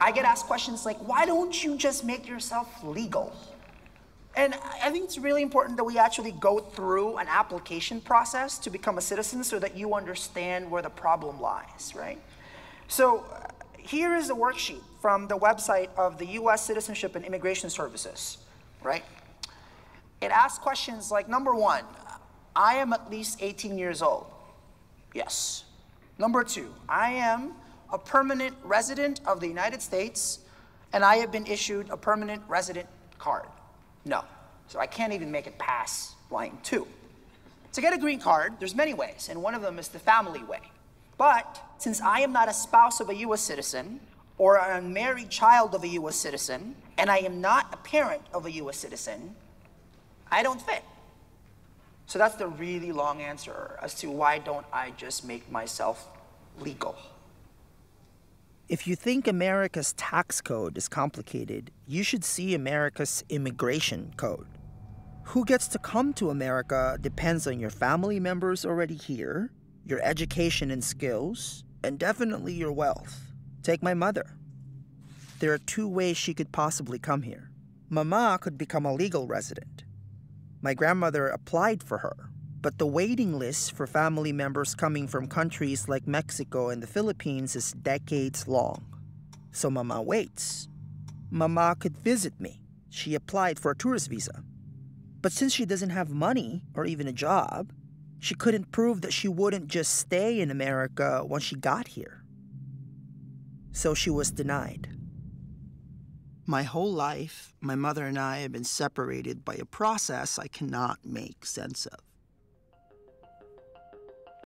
I get asked questions like, why don't you just make yourself legal? And I think it's really important that we actually go through an application process to become a citizen so that you understand where the problem lies, right? So here is a worksheet from the website of the US Citizenship and Immigration Services, right? It asks questions like number one, I am at least 18 years old. Yes. Number two, I am a permanent resident of the United States and I have been issued a permanent resident card. No. So I can't even make it pass line two. To get a green card, there's many ways, and one of them is the family way. But since I am not a spouse of a US citizen or an unmarried child of a US citizen, and I am not a parent of a US citizen, I don't fit. So that's the really long answer as to why don't I just make myself legal. If you think America's tax code is complicated, you should see America's immigration code. Who gets to come to America depends on your family members already here, your education and skills, and definitely your wealth. Take my mother. There are two ways she could possibly come here. Mama could become a legal resident. My grandmother applied for her, but the waiting list for family members coming from countries like Mexico and the Philippines is decades long. So Mama waits. Mama could visit me. She applied for a tourist visa. But since she doesn't have money or even a job, she couldn't prove that she wouldn't just stay in America once she got here. So she was denied. My whole life, my mother and I have been separated by a process I cannot make sense of.